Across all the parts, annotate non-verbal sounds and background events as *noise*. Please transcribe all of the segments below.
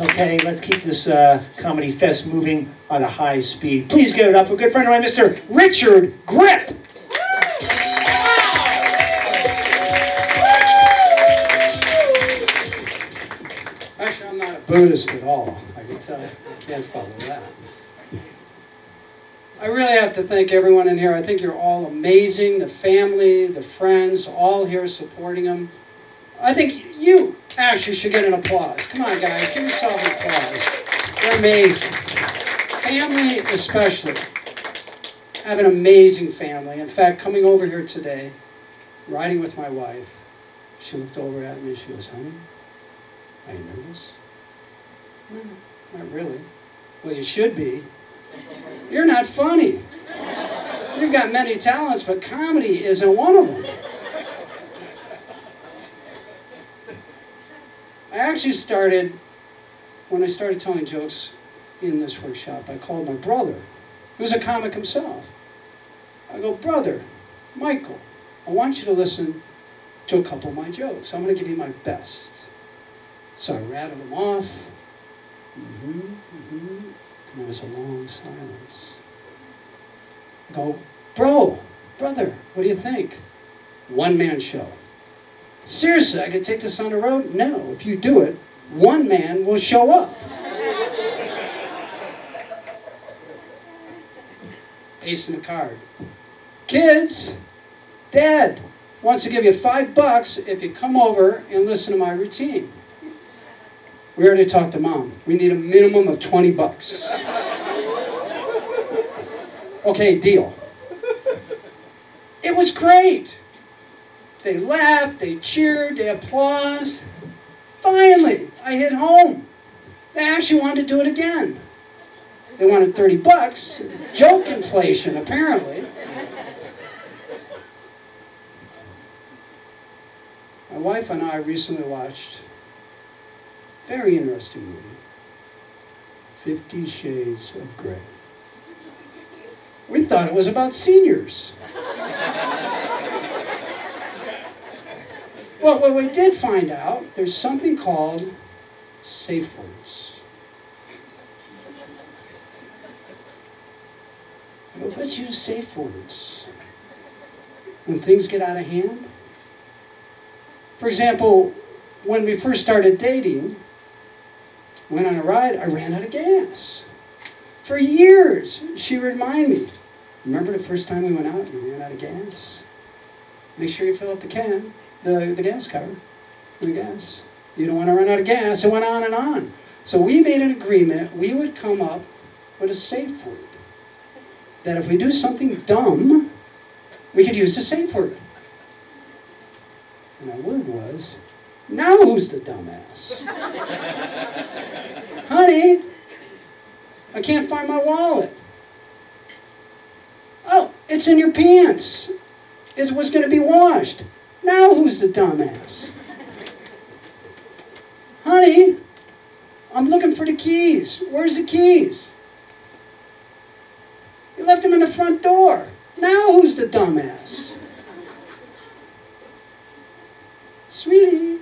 Okay, let's keep this uh, comedy fest moving at a high speed. Please give it up for a good friend of mine, Mr. Richard Grip. Actually, I'm not a Buddhist at all. I can tell you, I can't follow that. I really have to thank everyone in here. I think you're all amazing. The family, the friends, all here supporting them. I think you actually should get an applause. Come on, guys, give yourself an applause. They're amazing. Family, especially. I have an amazing family. In fact, coming over here today, riding with my wife, she looked over at me she goes, honey, are you nervous? No, not really. Well, you should be. You're not funny. You've got many talents, but comedy isn't one of them. I actually started, when I started telling jokes in this workshop, I called my brother, who's a comic himself. I go, brother, Michael, I want you to listen to a couple of my jokes. I'm going to give you my best. So I rattled them off. Mm-hmm, mm-hmm. And there was a long silence. I go, bro, brother, what do you think? One man show. Seriously, I could take this on the road? No. If you do it, one man will show up. Ace in the card. Kids, dad wants to give you five bucks if you come over and listen to my routine. We already talked to mom. We need a minimum of 20 bucks. Okay, deal. It was great. They laughed, they cheered, they applauded. Finally, I hit home. They actually wanted to do it again. They wanted 30 bucks. Joke inflation, apparently. My wife and I recently watched a very interesting movie, Fifty Shades of Grey. We thought it was about seniors. Well, what we did find out, there's something called safe words. Well, let's use safe words. When things get out of hand, for example, when we first started dating, went on a ride, I ran out of gas. For years, she reminded me, remember the first time we went out, you ran out of gas? Make sure you fill up the can, the, the gas cover, the gas. You don't want to run out of gas. It went on and on. So we made an agreement, we would come up with a safe word. That if we do something dumb, we could use the safe word. And our word was, now who's the dumbass? *laughs* Honey, I can't find my wallet. Oh, it's in your pants. It was going to be washed. Now who's the dumbass? Honey, I'm looking for the keys. Where's the keys? You left them in the front door. Now who's the dumbass? Sweetie,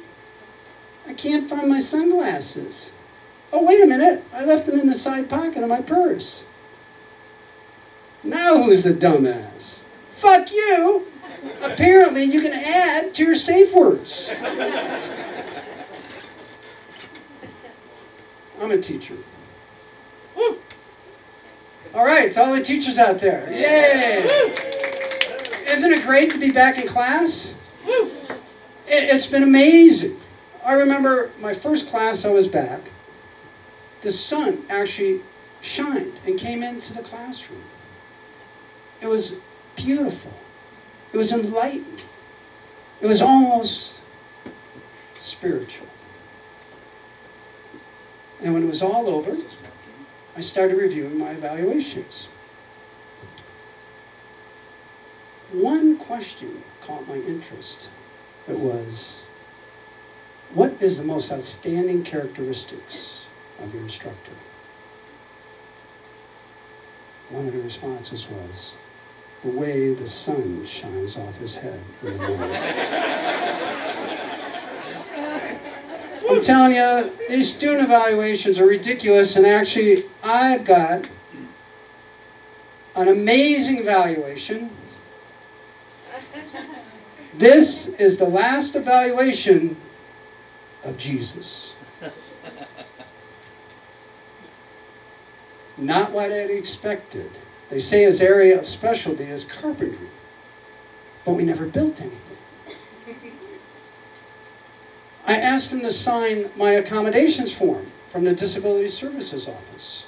I can't find my sunglasses. Oh, wait a minute. I left them in the side pocket of my purse. Now who's the dumbass? Fuck you! Apparently, you can add to your safe words. I'm a teacher. All right, to all the teachers out there. Yay! Isn't it great to be back in class? It, it's been amazing. I remember my first class I was back, the sun actually shined and came into the classroom. It was beautiful. It was enlightening. It was almost spiritual. And when it was all over, I started reviewing my evaluations. One question caught my interest. It was, what is the most outstanding characteristics of your instructor? One of the responses was, the way the sun shines off his head in the morning. *laughs* I'm telling you, these student evaluations are ridiculous, and actually, I've got an amazing evaluation. *laughs* This is the last evaluation of Jesus. *laughs* Not what I'd expected. They say his area of specialty is carpentry, but we never built anything. I asked him to sign my accommodations form from the Disability Services Office.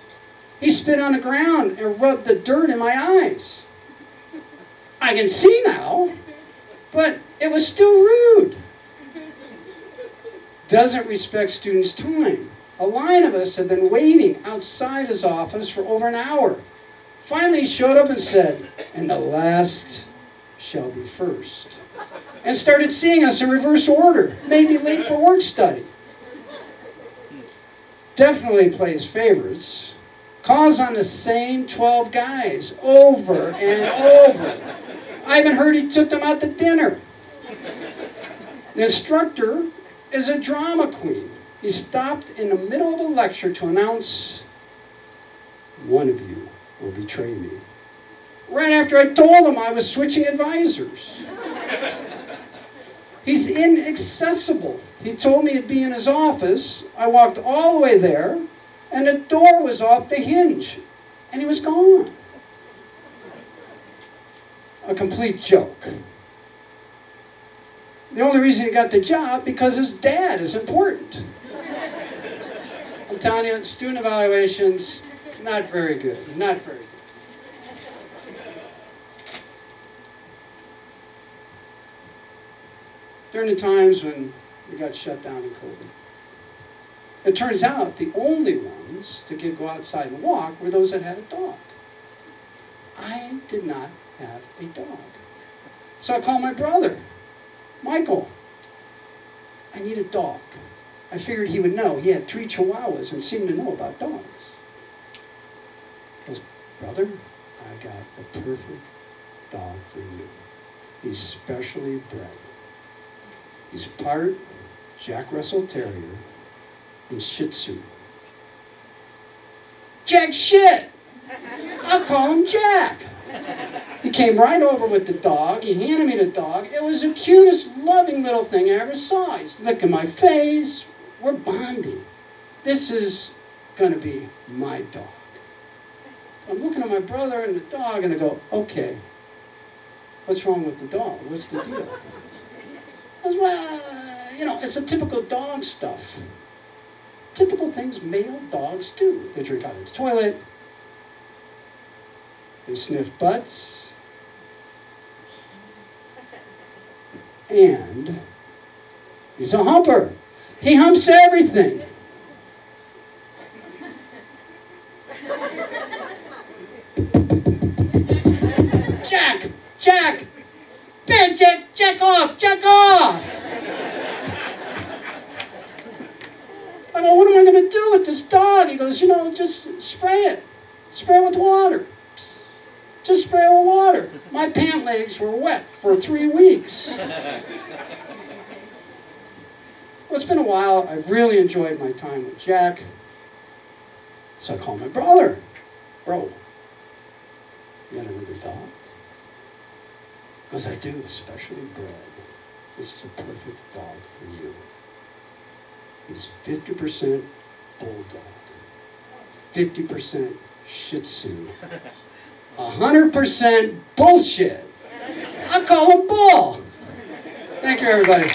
He spit on the ground and rubbed the dirt in my eyes. I can see now, but it was still rude. Doesn't respect students' time. A line of us had been waiting outside his office for over an hour. Finally, showed up and said, And the last shall be first. And started seeing us in reverse order. Made me late for work study. Definitely plays favorites. Calls on the same 12 guys over and over. I even heard he took them out to dinner. The instructor is a drama queen. He stopped in the middle of a lecture to announce, One of you will betray me. Right after I told him I was switching advisors. He's inaccessible. He told me he'd be in his office. I walked all the way there, and the door was off the hinge, and he was gone. A complete joke. The only reason he got the job because his dad is important. I'm telling you, student evaluations, not very good. Not very good. During the times when we got shut down in COVID, it turns out the only ones to get go outside and walk were those that had a dog. I did not have a dog. So I called my brother, Michael. I need a dog. I figured he would know. He had three chihuahuas and seemed to know about dogs. Goes, Brother, I got the perfect dog for you. He's specially bred. He's part Jack Russell Terrier and Shih Tzu. Jack shit! I'll call him Jack. He came right over with the dog. He handed me the dog. It was the cutest, loving little thing I ever saw. He's licking my face. We're bonding. This is going to be my dog. I'm looking at my brother and the dog, and I go, okay, what's wrong with the dog? What's the deal? I was, well, you know, it's a typical dog stuff. Typical things male dogs do. They drink out of the toilet. They sniff butts. And he's a humper. He humps everything. I go, what am I going to do with this dog? He goes, you know, just spray it. Spray it with water. Just spray it with water. My pant legs were wet for three weeks. Well, it's been a while. I've really enjoyed my time with Jack. So I call my brother. Bro, you got another dog? Because I do, especially bred. This is a perfect dog for you. He's 50% bulldog, 50% shih tzu, *laughs* 100% bullshit. I call him bull. Thank you, everybody.